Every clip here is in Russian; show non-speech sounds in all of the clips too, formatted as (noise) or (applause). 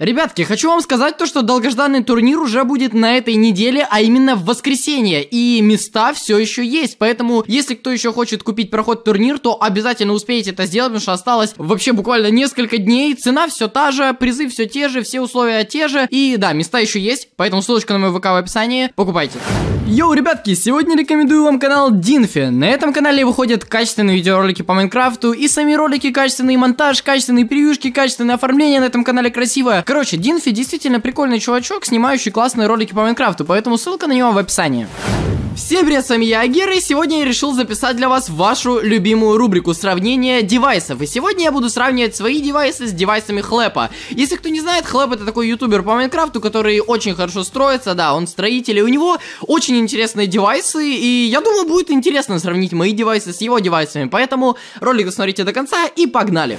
Ребятки, хочу вам сказать то, что долгожданный турнир уже будет на этой неделе, а именно в воскресенье. И места все еще есть, поэтому если кто еще хочет купить проход в турнир, то обязательно успеете это сделать, потому что осталось вообще буквально несколько дней. Цена все та же, призы все те же, все условия те же. И да, места еще есть, поэтому ссылочка на мой ВК в описании, покупайте. Йоу, ребятки, сегодня рекомендую вам канал Динфи. На этом канале выходят качественные видеоролики по Майнкрафту и сами ролики, качественный монтаж, качественные превьюшки, качественное оформление на этом канале красивое. Короче, Динфи действительно прикольный чувачок, снимающий классные ролики по Майнкрафту, поэтому ссылка на него в описании. Всем привет, с вами я, Агера, и сегодня я решил записать для вас вашу любимую рубрику сравнения девайсов. И сегодня я буду сравнивать свои девайсы с девайсами Хлэпа. Если кто не знает, Хлэп это такой ютубер по Майнкрафту, который очень хорошо строится, да, он строитель, и у него очень интересные девайсы, и я думаю, будет интересно сравнить мои девайсы с его девайсами. Поэтому ролик досмотрите до конца и погнали!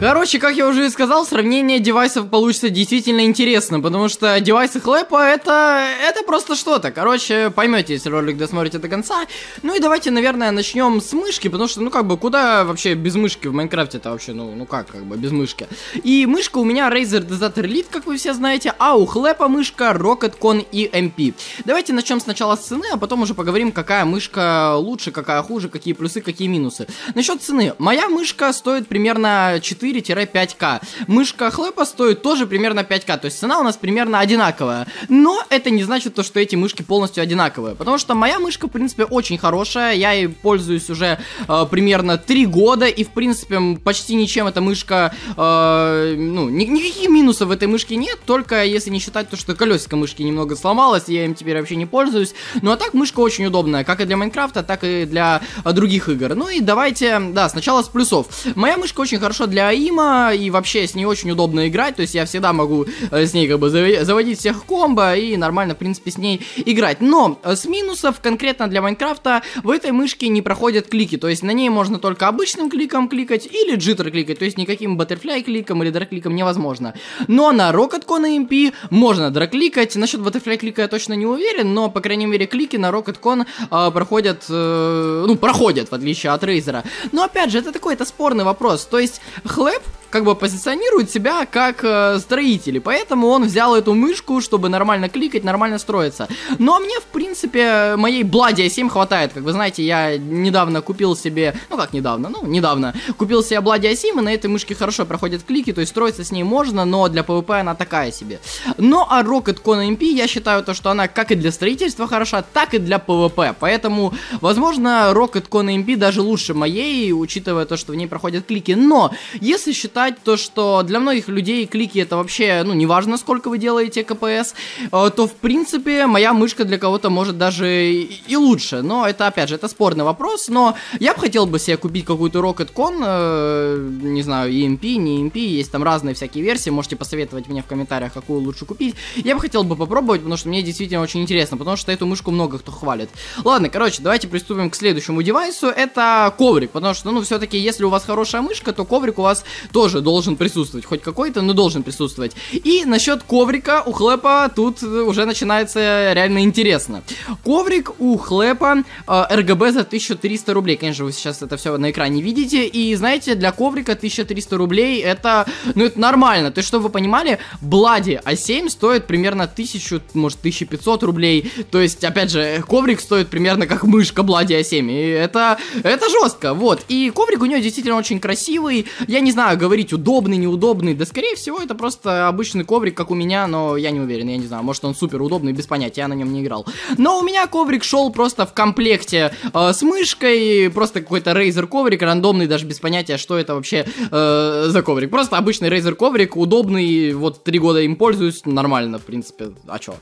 Короче, как я уже и сказал, сравнение девайсов получится действительно интересно, потому что девайсы Хлэпа это, это просто что-то. Короче, поймете, если ролик досмотрите до конца. Ну и давайте, наверное, начнем с мышки, потому что, ну как бы, куда вообще без мышки в Майнкрафте это вообще, ну, ну как, как бы, без мышки. И мышка у меня Razer Desator Elite, как вы все знаете, а у Хлэпа мышка Rocket Con и MP. Давайте начнем сначала с цены, а потом уже поговорим, какая мышка лучше, какая хуже, какие плюсы, какие минусы. Насчет цены. Моя мышка стоит примерно 4 4-5к. Мышка хлэпа стоит тоже примерно 5к, то есть цена у нас примерно одинаковая. Но это не значит то, что эти мышки полностью одинаковые, потому что моя мышка, в принципе, очень хорошая, я ей пользуюсь уже э, примерно 3 года, и, в принципе, почти ничем эта мышка, э, ну, ни никаких минусов в этой мышке нет, только если не считать то, что колесико мышки немного сломалось, я им теперь вообще не пользуюсь. Ну, а так мышка очень удобная, как и для Майнкрафта, так и для э, других игр. Ну и давайте, да, сначала с плюсов. Моя мышка очень хорошо для уязвима, и вообще с ней очень удобно играть, то есть я всегда могу э, с ней как бы заводить всех комбо и нормально, в принципе, с ней играть. Но э, с минусов конкретно для Майнкрафта в этой мышке не проходят клики, то есть на ней можно только обычным кликом кликать или джиттер кликать, то есть никаким баттерфляй кликом или драг-кликом невозможно. Но на Rocket Con MP можно драг-кликать, насчет баттерфляй клика я точно не уверен, но, по крайней мере, клики на Rocket Con э, проходят, э, ну, проходят, в отличие от Рейзера. Но, опять же, это такой, это спорный вопрос, то есть, Хлэп как бы позиционирует себя как э, строители, поэтому он взял эту мышку, чтобы нормально кликать, нормально строиться. Но мне, в принципе, моей Бладия 7 хватает, как вы знаете, я недавно купил себе, ну как недавно, ну недавно, купил себе Бладия 7, и на этой мышке хорошо проходят клики, то есть строиться с ней можно, но для PvP она такая себе. Но а Rocket Con MP, я считаю то, что она как и для строительства хороша, так и для PvP, поэтому, возможно, Rocket Con MP даже лучше моей, учитывая то, что в ней проходят клики, но если считать считать то, что для многих людей клики это вообще, ну, неважно, сколько вы делаете КПС, э, то, в принципе, моя мышка для кого-то может даже и лучше. Но это, опять же, это спорный вопрос, но я бы хотел бы себе купить какую-то Rocket Con, э, не знаю, EMP, не EMP, есть там разные всякие версии, можете посоветовать мне в комментариях, какую лучше купить. Я бы хотел бы попробовать, потому что мне действительно очень интересно, потому что эту мышку много кто хвалит. Ладно, короче, давайте приступим к следующему девайсу, это коврик, потому что, ну, все-таки, если у вас хорошая мышка, то коврик у вас тоже тоже должен присутствовать. Хоть какой-то, но должен присутствовать. И насчет коврика у Хлэпа тут уже начинается реально интересно. Коврик у Хлэпа э, РГБ за 1300 рублей. Конечно, вы сейчас это все на экране видите. И знаете, для коврика 1300 рублей это, ну, это нормально. То есть, чтобы вы понимали, Блади А7 стоит примерно 1000, может, 1500 рублей. То есть, опять же, коврик стоит примерно как мышка Блади А7. И это, это жестко, вот. И коврик у нее действительно очень красивый. Я не знаю, говорить говорить удобный, неудобный. Да, скорее всего, это просто обычный коврик, как у меня, но я не уверен, я не знаю. Может, он супер удобный, без понятия, я на нем не играл. Но у меня коврик шел просто в комплекте э, с мышкой, просто какой-то Razer коврик, рандомный, даже без понятия, что это вообще э, за коврик. Просто обычный Razer коврик, удобный, вот три года им пользуюсь, нормально, в принципе, а чё?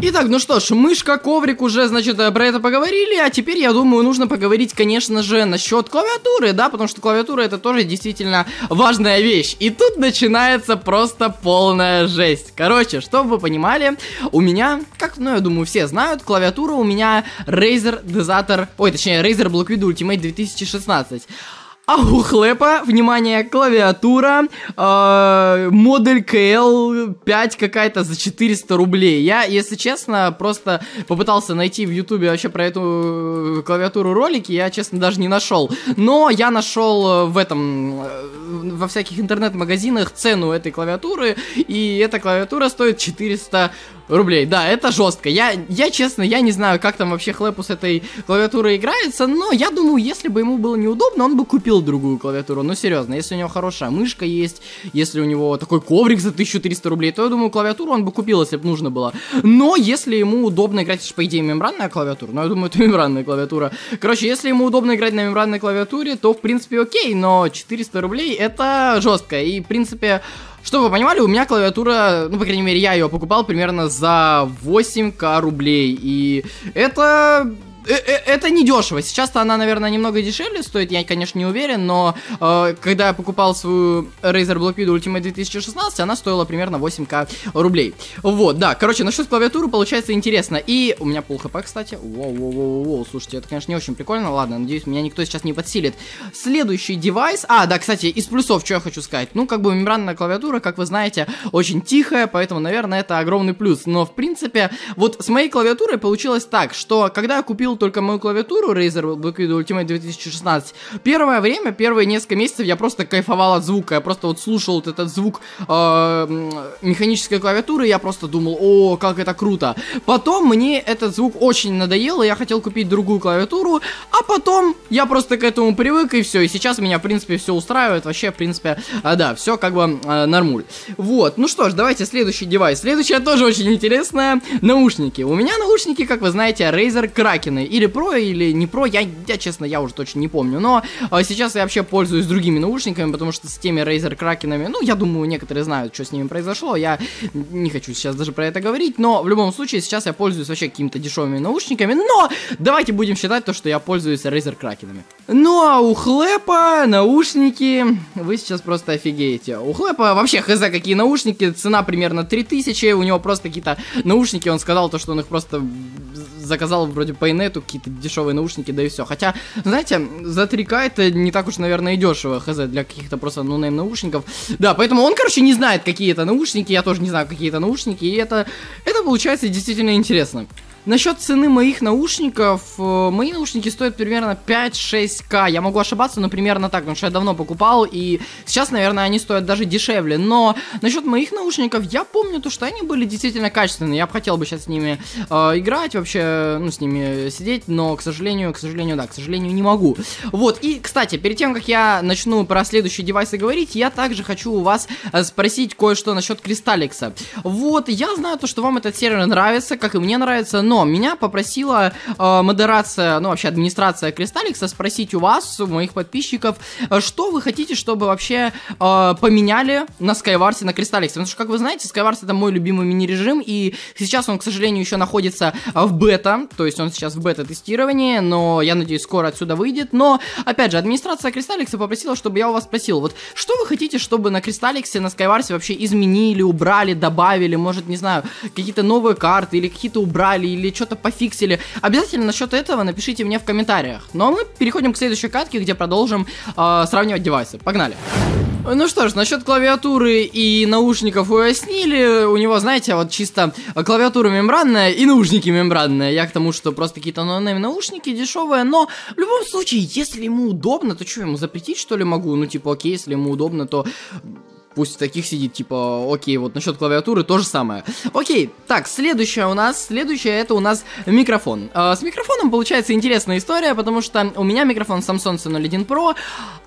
Итак, ну что ж, мышка, коврик уже, значит, э, про это поговорили, а теперь, я думаю, нужно поговорить, конечно же, насчет клавиатуры, да, потому что клавиатура это тоже действительно важная вещь. И тут начинается просто полная жесть. Короче, чтобы вы понимали, у меня, как, ну, я думаю, все знают, клавиатура у меня Razer Desator, ой, точнее, Razer Black Widow Ultimate 2016. А у Хлэпа, внимание, клавиатура, э, модель KL5 какая-то за 400 рублей. Я, если честно, просто попытался найти в ютубе вообще про эту клавиатуру ролики, я, честно, даже не нашел. Но я нашел в этом, во всяких интернет-магазинах цену этой клавиатуры, и эта клавиатура стоит 400 рублей. Да, это жестко. Я, я честно, я не знаю, как там вообще Хлэпу с этой клавиатурой играется, но я думаю, если бы ему было неудобно, он бы купил другую клавиатуру. Ну, серьезно, если у него хорошая мышка есть, если у него такой коврик за 1300 рублей, то я думаю, клавиатуру он бы купил, если бы нужно было. Но если ему удобно играть, это по идее мембранная клавиатура, но я думаю, это (laughs) мембранная клавиатура. Короче, если ему удобно играть на мембранной клавиатуре, то в принципе окей, но 400 рублей это жестко. И в принципе чтобы вы понимали, у меня клавиатура, ну, по крайней мере, я ее покупал примерно за 8к рублей. И это это не дешево. Сейчас-то она, наверное, немного дешевле стоит, я, конечно, не уверен, но э, когда я покупал свою Razer Blackwidow Ultimate 2016, она стоила примерно 8к рублей. Вот, да, короче, насчет клавиатуры получается интересно. И у меня пол хп, кстати. Воу-воу-воу-воу, слушайте, это, конечно, не очень прикольно. Ладно, надеюсь, меня никто сейчас не подсилит. Следующий девайс... А, да, кстати, из плюсов, что я хочу сказать. Ну, как бы мембранная клавиатура, как вы знаете, очень тихая, поэтому, наверное, это огромный плюс. Но, в принципе, вот с моей клавиатурой получилось так, что когда я купил только мою клавиатуру Razer Blackwidow Ultimate 2016, первое время, первые несколько месяцев я просто кайфовал от звука, я просто вот слушал вот этот звук э, механической клавиатуры, я просто думал, о, как это круто. Потом мне этот звук очень надоел, и я хотел купить другую клавиатуру, а потом я просто к этому привык, и все, и сейчас меня, в принципе, все устраивает, вообще, в принципе, э, да, все как бы э, нормуль. Вот, ну что ж, давайте следующий девайс. Следующее тоже очень интересное, наушники. У меня наушники, как вы знаете, Razer Kraken, или про, или не про, я, я честно, я уже точно не помню. Но а, сейчас я вообще пользуюсь другими наушниками, потому что с теми Razer Кракенами, ну, я думаю, некоторые знают, что с ними произошло. Я не хочу сейчас даже про это говорить, но в любом случае сейчас я пользуюсь вообще какими-то дешевыми наушниками. Но давайте будем считать то, что я пользуюсь Razer Кракенами. Ну, а у Хлэпа наушники, вы сейчас просто офигеете. У Хлэпа вообще хз какие наушники, цена примерно 3000, у него просто какие-то наушники, он сказал то, что он их просто заказал вроде по инету какие-то дешевые наушники, да и все. Хотя, знаете, за 3К это не так уж, наверное, и дешево, хз, для каких-то просто нонейм наушников. Да, поэтому он, короче, не знает, какие это наушники, я тоже не знаю, какие это наушники, и это, это получается действительно интересно. Насчет цены моих наушников, э, мои наушники стоят примерно 5-6к. Я могу ошибаться, но примерно так, потому что я давно покупал, и сейчас, наверное, они стоят даже дешевле. Но насчет моих наушников, я помню то, что они были действительно качественные. Я бы хотел бы сейчас с ними э, играть, вообще, ну, с ними сидеть, но, к сожалению, к сожалению, да, к сожалению, не могу. Вот, и, кстати, перед тем, как я начну про следующие девайсы говорить, я также хочу у вас э, спросить кое-что насчет Кристалликса. Вот, я знаю то, что вам этот сервер нравится, как и мне нравится, но меня попросила э, модерация, ну вообще администрация Кристалликса спросить у вас, у моих подписчиков, э, что вы хотите, чтобы вообще э, поменяли на Skywars на Кристалликсе. Потому что, как вы знаете, Skywars это мой любимый мини-режим, и сейчас он, к сожалению, еще находится в бета, то есть он сейчас в бета-тестировании, но я надеюсь, скоро отсюда выйдет. Но, опять же, администрация Кристалликса попросила, чтобы я у вас спросил, вот что вы хотите, чтобы на Кристалликсе, на Skywars вообще изменили, убрали, добавили, может, не знаю, какие-то новые карты, или какие-то убрали, или что-то пофиксили. Обязательно насчет этого напишите мне в комментариях. Ну а мы переходим к следующей катке, где продолжим э, сравнивать девайсы. Погнали! Ну что ж, насчет клавиатуры и наушников уяснили. У него, знаете, вот чисто клавиатура мембранная и наушники мембранные. Я к тому, что просто какие-то наушники дешевые, но в любом случае, если ему удобно, то что, ему запретить что ли могу? Ну типа, окей, если ему удобно, то пусть таких сидит, типа, окей, вот насчет клавиатуры то же самое. Окей, так, следующее у нас, следующее это у нас микрофон. Э, с микрофоном получается интересная история, потому что у меня микрофон Samsung C01 Pro,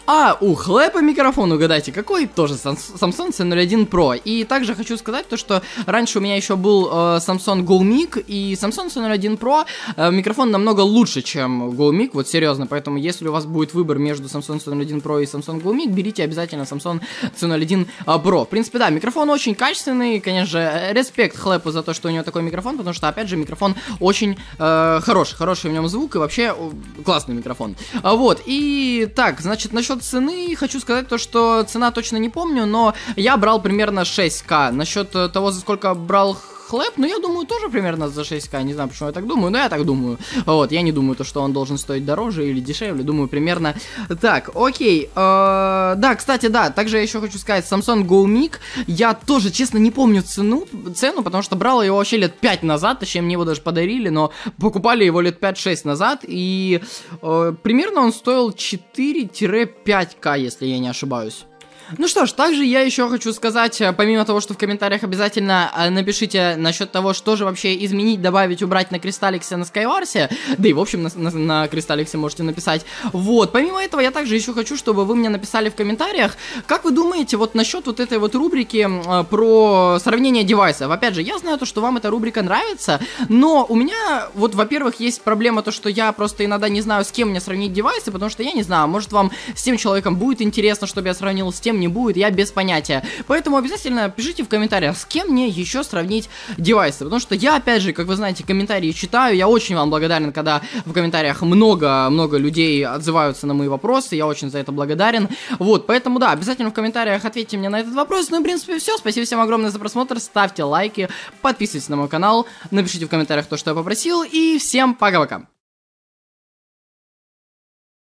а у Хлэпа микрофон, угадайте, какой? Тоже Samsung C01 Pro. И также хочу сказать то, что раньше у меня еще был э, Samsung Go Mic, и Samsung C01 Pro э, микрофон намного лучше, чем Go Mic, вот серьезно, поэтому если у вас будет выбор между Samsung C01 Pro и Samsung Go Mic, берите обязательно Samsung C01 а, Бро. В принципе, да, микрофон очень качественный, конечно же, респект Хлэпу за то, что у него такой микрофон, потому что, опять же, микрофон очень э, хороший, хороший в нем звук и вообще классный микрофон. А, вот, и так, значит, насчет цены хочу сказать то, что цена точно не помню, но я брал примерно 6к. Насчет того, за сколько брал хлеб, но я думаю, тоже примерно за 6к, не знаю, почему я так думаю, но я так думаю. Вот, я не думаю, то, что он должен стоить дороже или дешевле, думаю, примерно так. Окей, э, да, кстати, да, также я еще хочу сказать, Samsung Go Mic, я тоже, честно, не помню цену, цену, потому что брал его вообще лет 5 назад, точнее, мне его даже подарили, но покупали его лет 5-6 назад, и э, примерно он стоил 4-5к, если я не ошибаюсь. Ну что ж, также я еще хочу сказать, э, помимо того, что в комментариях обязательно э, напишите насчет того, что же вообще изменить, добавить, убрать на Кристалликсе на Скайварсе, да и в общем на, на, на Кристалликсе можете написать. Вот, помимо этого я также еще хочу, чтобы вы мне написали в комментариях, как вы думаете вот насчет вот этой вот рубрики э, про сравнение девайсов. Опять же, я знаю то, что вам эта рубрика нравится, но у меня вот, во-первых, есть проблема то, что я просто иногда не знаю, с кем мне сравнить девайсы, потому что я не знаю, может вам с тем человеком будет интересно, чтобы я сравнил с тем, не будет, я без понятия. Поэтому обязательно пишите в комментариях, с кем мне еще сравнить девайсы. Потому что я, опять же, как вы знаете, комментарии читаю. Я очень вам благодарен, когда в комментариях много-много людей отзываются на мои вопросы. Я очень за это благодарен. Вот, поэтому да, обязательно в комментариях ответьте мне на этот вопрос. Ну и, в принципе, все. Спасибо всем огромное за просмотр. Ставьте лайки, подписывайтесь на мой канал, напишите в комментариях то, что я попросил. И всем пока-пока.